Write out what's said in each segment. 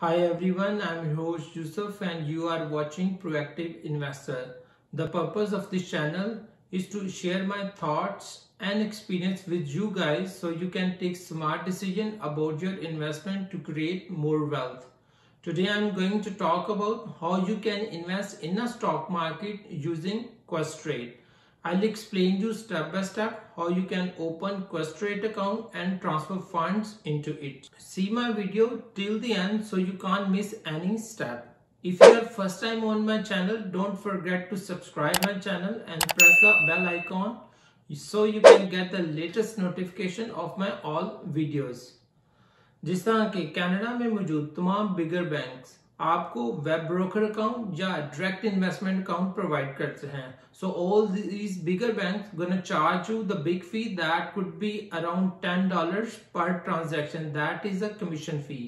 Hi everyone, I'm host Yusuf and you are watching Proactive Investor. The purpose of this channel is to share my thoughts and experience with you guys so you can take smart decision about your investment to create more wealth. Today I'm going to talk about how you can invest in a stock market using Questrade. I'll explain you step by step how you can open Questrade account and transfer funds into it. See my video till the end so you can't miss any step. If you are first time on my channel, don't forget to subscribe my channel and press the bell icon so you can get the latest notification of my all videos. जिस तरह के Canada में मौजूद तमाम bigger banks आपको web broker account या direct investment account provide करते हैं। So all these bigger bank charge you the big fee that could be around ten dollar per transaction that is a commission fee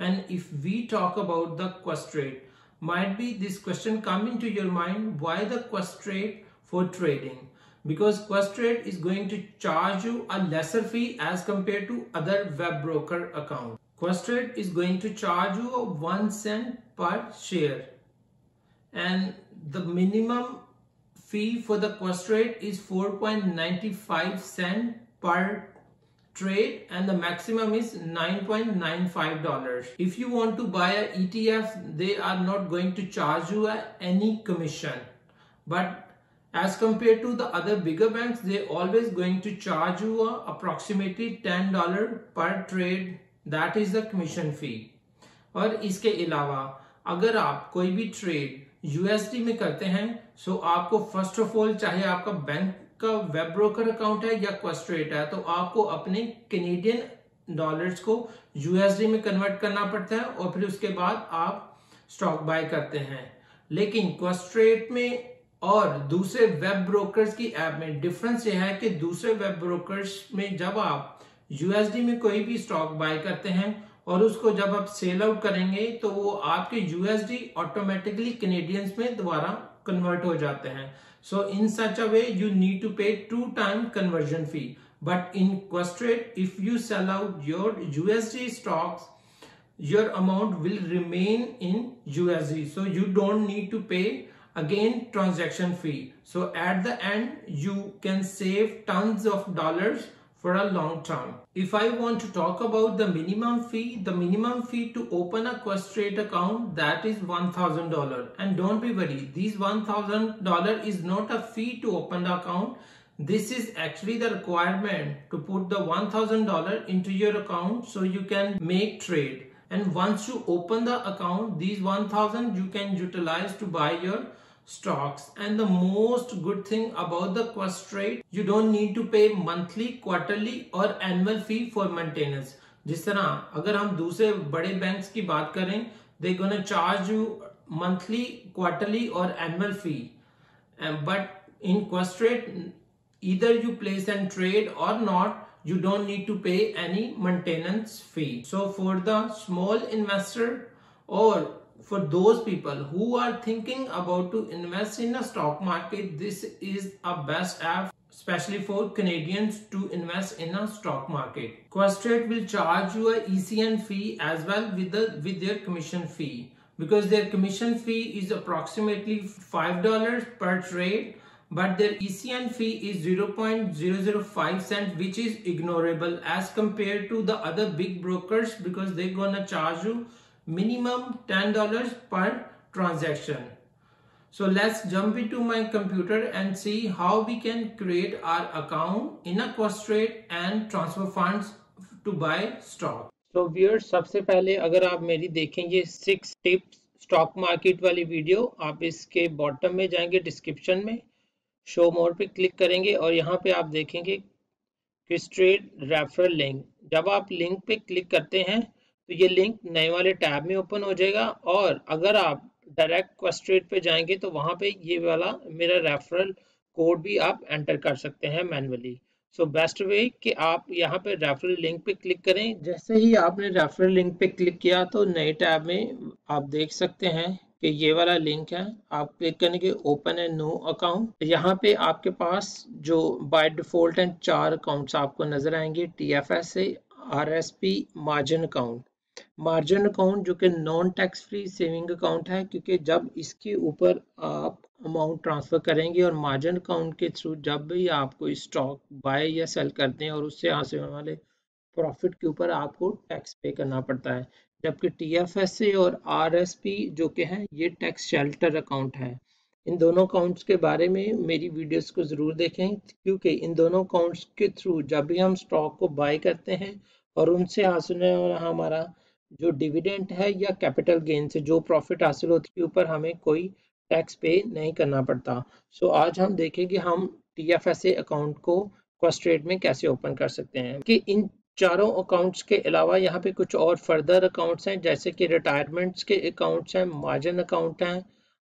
and if we talk about the Questrade might be this question coming to your mind why the Questrade for trading because Questrade is going to charge you a lesser fee as compare to other web broker account Questrade is going to charge you a 1 cent per share. And the minimum fee for the Questrade is 4.95 cent per trade and the maximum is 9.95 dollars. If you want to buy a etf they are not going to charge you any commission. But as compared to the other bigger banks they always going to charge you approximately 10 dollar per trade that is the commission fee और इसके अलावा, अगर आप कोई भी trade USD में करते हैं सो आपको फ़र्स्ट ऑफ़ ऑल चाहे आपका बैंक का वेब ब्रोकर अकाउंट है या क्वेस्ट्रेट है तो आपको अपने कैनेडियन डॉलर्स को यूएसडी में कन्वर्ट करना पड़ता है और फिर उसके बाद आप स्टॉक बाय करते हैं। लेकिन क्वेस्ट्रेट में और दूसरे वेब ब्रोकर्स की ऐप में डिफरेंस यह है कि दूसरे वेब ब्रोकर्स में जब आप यूएसडी में कोई भी स्टॉक बाय करते हैं और उसको जब आप सेल आउट करेंगे तो वो आपके यूएसडी ऑटोमेटिकली कैनेडियंस में दोबारा कन्वर्ट हो जाते हैं so in such a way you need to pay two time conversion fee but in Questrade if you sell out your USD stocks your amount will remain in USD. So you don't need to pay again transaction fee. So at the end, you can save tons of dollars for a long term. If I want to talk about the minimum fee, the minimum fee to open a Questrade account that is $1,000 and don't be worried, these $1,000 is not a fee to open the account. This is actually the requirement to put the $1,000 into your account so you can make trade. And once you open the account, these 1000 you can utilize to buy your stocks and the most good thing about the Questrade you don't need to pay monthly quarterly or annual fee for maintenance जिस तरह अगर हम दूसरे बड़े banks की बात करें they gonna charge you monthly quarterly और annual fee but in Questrade either you place and trade or not you don't need to pay any maintenance fee so for the small investor or for those people who are thinking about to invest in a stock market this is a best app especially for Canadians to invest in a stock market. Questrade will charge you a ECN fee as well with the with their commission fee because their commission fee is approximately $5 per trade but their ECN fee is 0.005 cent which is ignorable as compared to the other big brokers because they're gonna charge you minimum $10 per transaction. So let's jump into my computer and see how we can create our account in a Questrade and transfer funds to buy stock. So viewers सबसे पहले अगर आप मेरी देखेंगे six tips stock market वाली video आप इसके bottom में जाएँगे डिस्क्रिप्शन में शो मोर पे क्लिक करेंगे और यहाँ पे आप देखेंगे क्रिस्ट्रेड रेफरल लिंक जब आप लिंक पे क्लिक करते हैं तो ये लिंक नए वाले टैब में ओपन हो जाएगा और अगर आप डायरेक्ट क्वेस्ट्रेट पे जाएँगे तो वहाँ पे ये वाला मेरा रेफरल कोड भी आप एंटर कर सकते हैं मैनुअली सो बेस्ट वे कि आप यहाँ पे रेफरल लिंक पे क्लिक करें। जैसे ही आपने रेफरल लिंक पे क्लिक किया तो नए टैब में आप देख सकते हैं कि ये वाला लिंक है। आप क्लिक करने के ओपन है नो अकाउंट यहाँ पे आपके पास जो बाय डिफ़ॉल्ट हैं चार अकाउंट्स आपको नज़र आएँगे टी एफ़ एस से P margin account margin account जो कि non tax free saving account है, क्योंकि जब इसके ऊपर आप अमाउंट ट्रांसफ़र करेंगे और मार्जिन अकाउंट के थ्रू जब भी आप कोई स्टॉक बाय या सेल करते हैं और उससे होने वाले प्रॉफिट के ऊपर आपको टैक्स पे करना पड़ता है। जबकि टी और आरएसपी जो कि हैं, ये टैक्स शेल्टर अकाउंट है। इन दोनों अकाउंट्स के बारे में मेरी वीडियोस को ज़रूर देखें, क्योंकि इन दोनों अकाउंट्स के थ्रू जब भी हम स्टॉक को बाय करते हैं और उनसे हासिल हमारा जो डिविडेंट है या कैपिटल गेन से जो प्रॉफिट हासिल होती है ऊपर हमें कोई टैक्स पे नहीं करना पड़ता। सो so, आज हम देखेंगे हम टीएफएसए अकाउंट को क्वेश्चन में कैसे ओपन कर सकते हैं। कि इन चारों अकाउंट्स के अलावा यहाँ पे कुछ और फर्दर अकाउंट्स हैं जैसे कि रिटायरमेंट्स के अकाउंट्स हैं मार्जिन अकाउंट हैं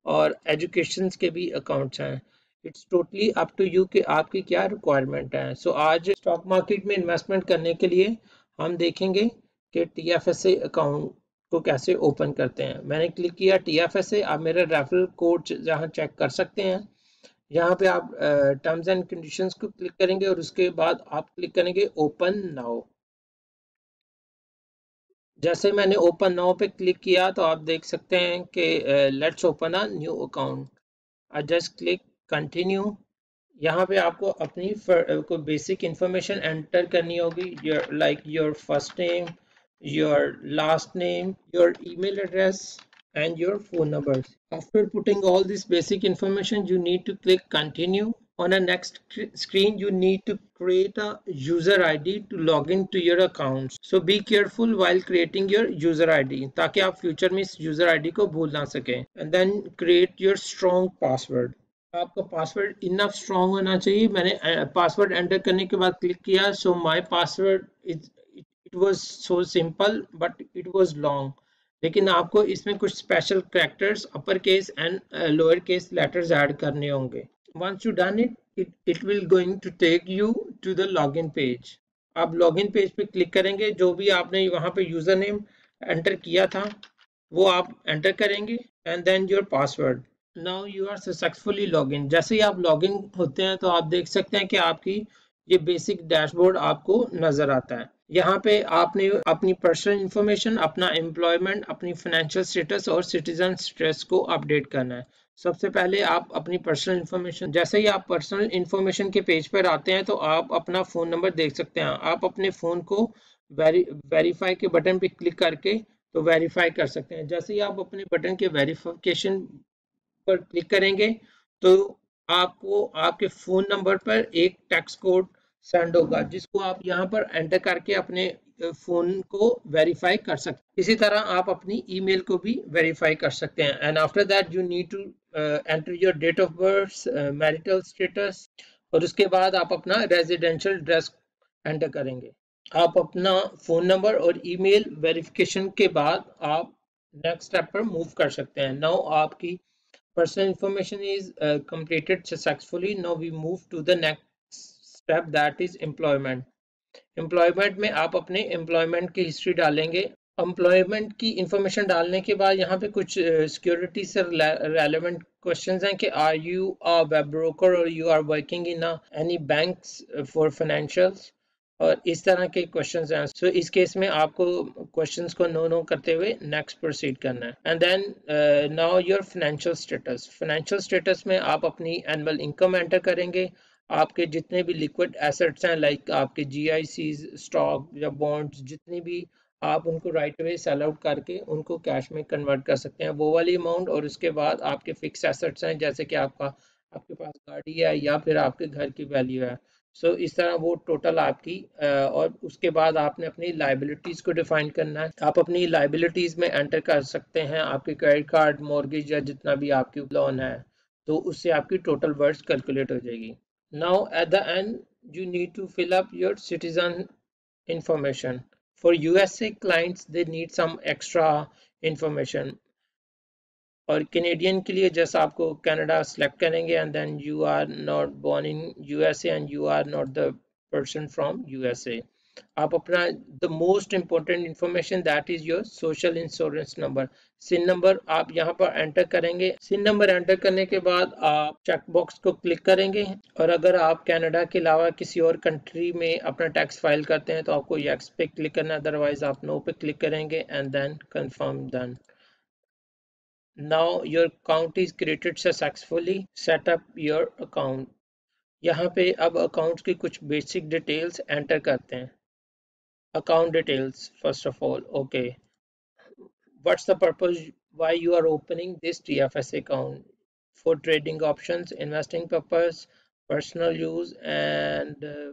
और एजुकेशन के भी अकाउंट्स हैं। It's totally up to you कि आपकी क्या रिक्वायरमेंट है। सो so, आज स्टॉक मार्केट में इन्वेस्टमेंट करने के लिए हम देखेंगे कि टी एफ़ एस अकाउंट को कैसे ओपन करते हैं। मैंने क्लिक किया टी एफ़ एस आप मेरा रेफरल कोड जहाँ चेक कर सकते हैं। यहाँ पे आप टर्म्स एंड कंडीशंस को क्लिक करेंगे और उसके बाद आप क्लिक करेंगे ओपन नाउ जैसे मैंने ओपन नाउ पे क्लिक किया तो आप देख सकते हैं कि let's open a new account I just click continue यहाँ पे आपको अपनी को बेसिक इंफॉर्मेशन एंटर करनी होगी। Like your first name Your last name your email address and your phone numbers. After putting all this basic information, you need to click continue. On the next screen, you need to create a user ID to log into your account. So be careful while creating your user ID ताकि आप future में इस user ID को भूल ना सकें. And then create your strong password. आपका password enough strong होना चाहिए मैंने पासवर्ड एंटर करने के बाद क्लिक किया so my password it was so simple but it was long लेकिन आपको इसमें कुछ special characters upper case and lower case letters add करने होंगे। Once you done it it will going to take you to the login page आप login page पे click करेंगे, जो भी आपने वहाँ पे यूज़र नेम एंटर किया था, वो आप एंटर करेंगे and then your password now you are successfully login जैसे ही आप लॉगिन होते हैं तो आप देख सकते हैं कि आपकी ये बेसिक डैशबोर्ड आपको नज़र आता है। यहाँ पे आपने अपनी पर्सनल इंफॉर्मेशन अपना एम्प्लॉयमेंट अपनी फाइनेंशियल स्टेटस और सिटीजन स्टेटस को अपडेट करना है। सबसे पहले आप अपनी पर्सनल इंफॉर्मेशन जैसे ही आप पर्सनल इंफॉर्मेशन के पेज पर आते हैं तो आप अपना फ़ोन नंबर देख सकते हैं। आप अपने फ़ोन को वेरी वेरीफाई के बटन पर क्लिक करके तो वेरीफाई कर सकते हैं। जैसे ही आप अपने बटन के वेरीफिकेशन पर क्लिक करेंगे तो आपको आपके फ़ोन नंबर पर एक टैक्स कोड सेंड होगा जिसको आप यहाँ पर एंटर करके अपने फ़ोन को वेरीफाई कर सकते हैं। इसी तरह आप अपनी ईमेल को भी वेरीफाई कर सकते हैं। And after that you need to enter your date of birth marital status और उसके बाद आप अपना रेजिडेंशियल एड्रेस एंटर करेंगे। आप अपना फ़ोन नंबर और ईमेल वेरिफिकेशन के बाद आप नेक्स्ट स्टेप पर मूव कर सकते हैं। नाउ आपकी personal information is completed successfully now we move to the next step that is employment employment में आप अपने एम्प्लॉयमेंट की हिस्ट्री डालेंगे। एम्प्लॉयमेंट की इंफॉर्मेशन डालने के बाद यहाँ पे कुछ सिक्योरिटी से रेलेवेंट क्वेश्चंस हैं कि are you a web broker और you are working in any banks for financials और इस तरह के क्वेश्चन हैं। सो so, इस केस में आपको क्वेश्चन को नो नो करते हुए नेक्स्ट प्रोसीड करना है। And then now your financial status financial status में आप अपनी एनुअल इनकम एंटर करेंगे। आपके जितने भी लिक्विड एसेट्स हैं लाइक आपके जी स्टॉक या बॉन्ड्स जितनी भी आप उनको राइट वे सेल आउट करके उनको कैश में कन्वर्ट कर सकते हैं। वो वाली अमाउंट और उसके बाद आपके फिक्स एसेट्स हैं जैसे कि आपका आपके पास गाड़ी है या फिर आपके घर की वैल्यू है। सो so, इस तरह वो टोटल आपकी और उसके बाद आपने अपनी लाइबिलिटीज़ को डिफाइन करना है। आप अपनी लाइबिलिटीज़ में एंटर कर सकते हैं आपके क्रेडिट कार्ड मॉर्गेज या जितना भी आपकी लोन है तो उससे आपकी टोटल वर्ड्स कैलकुलेट हो जाएगी। Now at the end, you need to fill up your citizen information. For USA clients, they need some extra information. और कैनेडियन के लिए जैसे आपको कनाडा सेलेक्ट करेंगे and then you are not born in USA and you are not the person from USA. आप अपना the most important information that is your social insurance number SIN number आप यहाँ पर एंटर करेंगे। सिन number enter करने के बाद आप चेक बॉक्स को क्लिक करेंगे। और अगर आप कनाडा के अलावा किसी और कंट्री में अपना टैक्स फ़ाइल करते हैं तो आपको यक्स पे क्लिक करना है। अदरवाइज़ आप नो पे क्लिक करेंगे and then confirm done your account is created successfully. Set up your account. यहाँ पे अब अकाउंट की कुछ बेसिक डिटेल्स एंटर करते हैं। account details first of all okay what's the purpose why you are opening this TFS account for trading options investing purpose personal use and uh,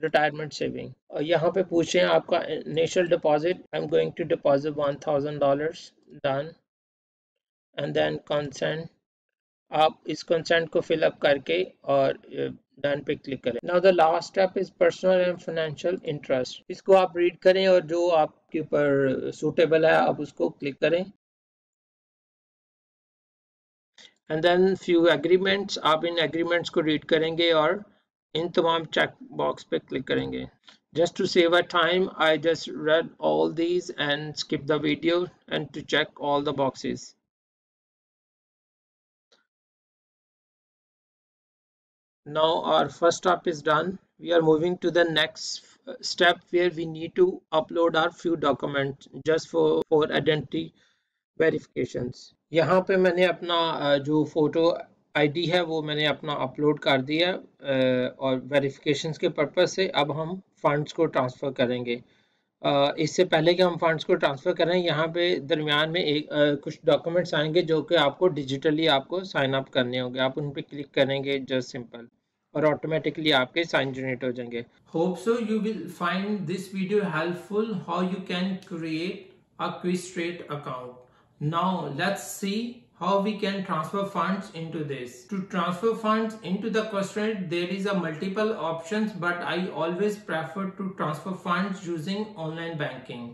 retirement saving और यहाँ पे पूछे आपका initial deposit I'm going to deposit $1000 done and then consent आप इस consent को fill up करके और डन पे क्लिक करें। Now the last step is personal and financial interest इसको आप रीड करें और जो आपके ऊपर सूटेबल है, आप उसको क्लिक करें। एंड देन फ्यू एग्रीमेंट्स आप इन एग्रीमेंट्स को रीड करेंगे और इन तमाम चेक बॉक्स पे क्लिक करेंगे। Just to save our time, i just read all these and skip the video and to check all the boxes. Now our first step is done. We are moving to the next step where we need to upload our few documents just for for identity verifications. यहाँ पे मैंने अपना जो photo ID है, वो मैंने अपना upload कर दिया और वेरिफिकेशंस के पर्पज से अब हम फंड्स को ट्रांसफ़र करेंगे। इससे पहले कि हम फंड्स को ट्रांसफ़र करें, यहाँ पे दरमियान में एक कुछ डॉक्यूमेंट्स आएँगे जो कि आपको डिजिटली आपको साइन अप करने होंगे। आप उन पर क्लिक करेंगे जस्ट सिंपल और ऑटोमेटिकली आपके साइन जनरेट हो जाएँगे। Hope so you will find this video helpful how you can create a Questrade account now let's see how we can transfer funds into this to transfer funds into the Questrade there is a multiple option but I always prefer to transfer fund using online banking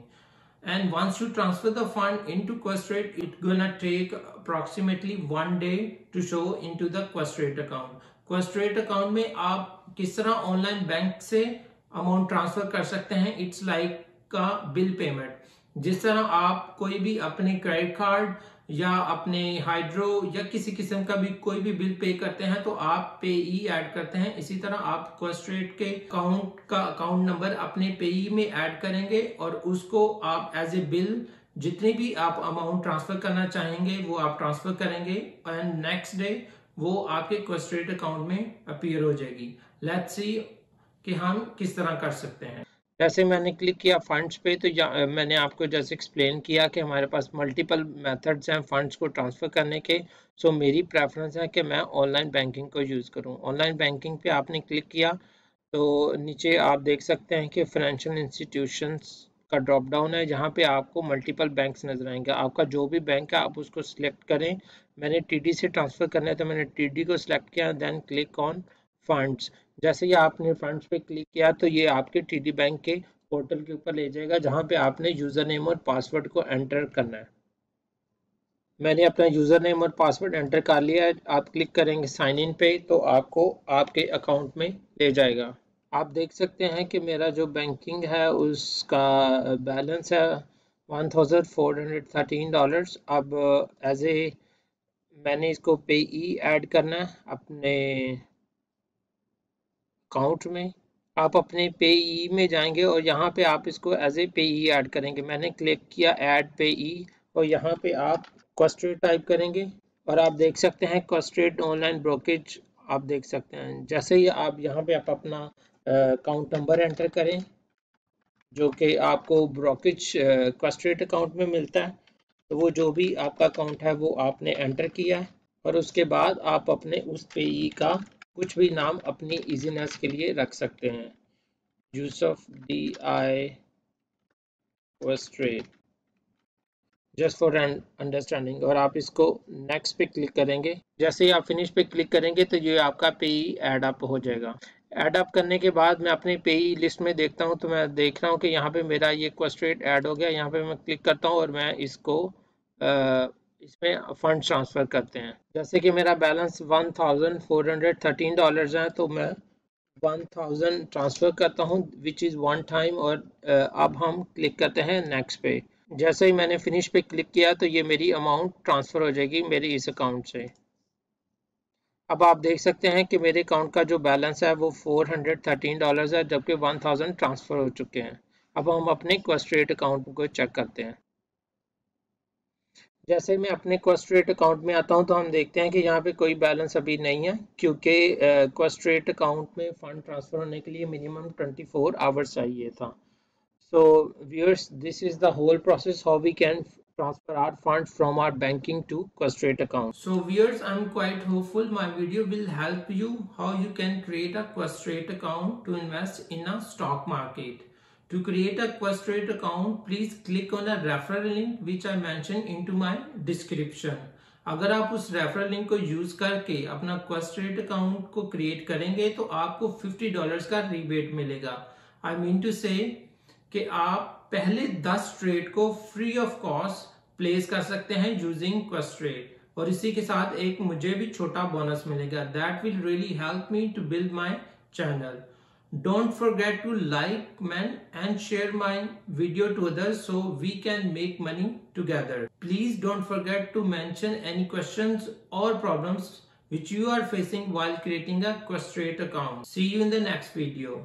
and once you transfer the fund into Questrate, it's gonna take approximately one day to show into the Questrate account. Questrade account में आप किस तरह online bank से amount transfer कर सकते हैं? It's like का bill payment जिस तरह आप कोई भी अपने क्रेडिट कार्ड या अपने हाइड्रो या किसी किस्म का भी कोई भी बिल पे करते हैं तो आप पे ई ऐड करते हैं। इसी तरह आप क्वेस्ट्रेट के अकाउंट का अकाउंट नंबर अपने पे ई में ऐड करेंगे और उसको आप एज ए बिल जितनी भी आप अमाउंट ट्रांसफ़र करना चाहेंगे, वो आप ट्रांसफ़र करेंगे। एंड नेक्स्ट डे वो आपके क्वेस्ट्रेट अकाउंट में अपीयर हो जाएगी। लेट्स सी कि हम किस तरह कर सकते हैं। जैसे मैंने क्लिक किया फंड्स पे तो मैंने आपको जैसे एक्सप्लेन किया कि हमारे पास मल्टीपल मेथड्स हैं फंड्स को ट्रांसफ़र करने के। सो मेरी प्रेफरेंस है कि मैं ऑनलाइन बैंकिंग को यूज़ करूँ। ऑनलाइन बैंकिंग पे आपने क्लिक किया तो नीचे आप देख सकते हैं कि फाइनेंशियल इंस्टीट्यूशंस का ड्रॉप डाउन है, जहाँ पे आपको मल्टीपल बैंक्स नज़र आएँगे। आपका जो भी बैंक है, आप उसको सिलेक्ट करें। मैंने टीडी से ट्रांसफ़र करना है तो मैंने टीडी को सिलेक्ट किया देन क्लिक ऑन फंड्स जैसे ही आपने फंड्स पे क्लिक किया तो ये आपके टीडी बैंक के पोर्टल के ऊपर ले जाएगा, जहाँ पे आपने यूज़र नेम और पासवर्ड को एंटर करना है। मैंने अपना यूज़र नेम और पासवर्ड एंटर कर लिया है। आप क्लिक करेंगे साइन इन पे तो आपको आपके अकाउंट में ले जाएगा। आप देख सकते हैं कि मेरा जो बैंकिंग है, उसका बैलेंस है one thousand four hundred thirteen dollars अब एज ए मैंने इसको पे ई ऐड करना है अपने अकाउंट में। आप अपने पे ई में जाएँगे और यहाँ पे आप इसको एज ए पे ई ऐड करेंगे। मैंने क्लिक किया ऐड पे ई और यहाँ पे आप कॉस्ट्रेट टाइप करेंगे और आप देख सकते हैं कॉस्ट्रेट ऑनलाइन ब्रोकेज आप देख सकते हैं। जैसे ही आप यहाँ पे आप अपना अकाउंट नंबर एंटर करें, जो कि आपको ब्रोकेज क्वेस्ट्रेट अकाउंट में मिलता है। तो वो जो भी आपका अकाउंट है, वो आपने एंटर किया है और उसके बाद आप अपने उस पेई का कुछ भी नाम अपनी इजीनेस के लिए रख सकते हैं। यूसफ डी आई क्वेस्ट्रेट जस्ट फॉर अंडरस्टैंडिंग और आप इसको नेक्स्ट पे क्लिक करेंगे। जैसे ही आप फिनिश पे क्लिक करेंगे तो ये आपका पेई एड अप हो जाएगा। एड अप करने के बाद मैं अपने पे पेई लिस्ट में देखता हूँ तो मैं देख रहा हूँ कि यहाँ पे मेरा ये क्वेस्ट्रेट ऐड हो गया। यहाँ पे मैं क्लिक करता हूँ और मैं इसको इसमें फंड ट्रांसफ़र करते हैं। जैसे कि मेरा balance one thousand four hundred thirteen dollars है तो मैं वन थाउज़ेंड ट्रांसफ़र करता हूँ विच इज़ वन टाइम और अब हम क्लिक करते हैं नेक्स्ट पे जैसे ही मैंने फिनिश पे क्लिक किया तो ये मेरी अमाउंट ट्रांसफ़र हो जाएगी मेरी इस अकाउंट से। अब आप देख सकते हैं कि मेरे अकाउंट का जो बैलेंस है वो फोर हंड्रेड थर्टीन डॉलर है, जबकि वन थाउज़ेंड ट्रांसफ़र हो चुके हैं। अब हम अपने क्वेस्ट्रेट अकाउंट को चेक करते हैं। जैसे मैं अपने क्वेस्ट्रेट अकाउंट में आता हूँ तो हम देखते हैं कि यहाँ पे कोई बैलेंस अभी नहीं है, क्योंकि क्वेस्ट्रेट अकाउंट में फ़ंड ट्रांसफ़र होने के लिए मिनिमम 24 आवर्स चाहिए था। So viewers this is the whole process how we can transfer our funds from our banking to Questrate account. So viewers, I'm quite hopeful my video will help you how you can create a Questrate account to invest in a stock market. To create a Questrate account, please click on a referral link which I mentioned into my description. अगर आप उस referral link को use करके अपना Questrate account को create करेंगे तो आपको 50 डॉलर्स का रिबेट मिलेगा आई मीन टू से कि आप पहले 10 ट्रेड को फ्री ऑफ़ कॉस्ट प्लेस कर सकते हैं यूजिंग क्वेस्ट ट्रेड और इसी के साथ एक मुझे भी छोटा बोनस मिलेगा। That will really help me to build my channel don't forget to like man and share my video to other so we can make money together please don't forget to mention any question or problem which you are facing while creating a Questrade account see you in the next video